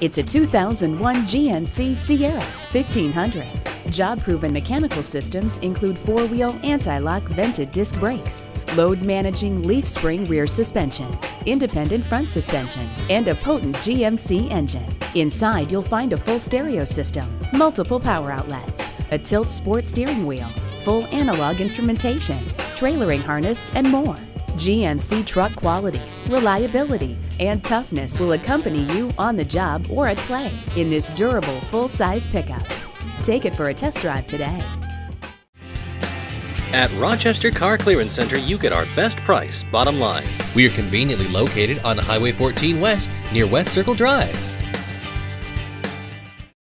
It's a 2001 GMC Sierra 1500. Job proven mechanical systems include four wheel anti lock vented disc brakes, load managing leaf spring rear suspension, independent front suspension, and a potent GMC engine. Inside, you'll find a full stereo system, multiple power outlets, a tilt sport steering wheel, full analog instrumentation, trailering harness, and more. GMC truck quality, reliability, and toughness will accompany you on the job or at play in this durable full-size pickup. Take it for a test drive today. At Rochester Car Clearance Center, you get our best price, bottom line. We are conveniently located on Highway 14 West near West Circle Drive.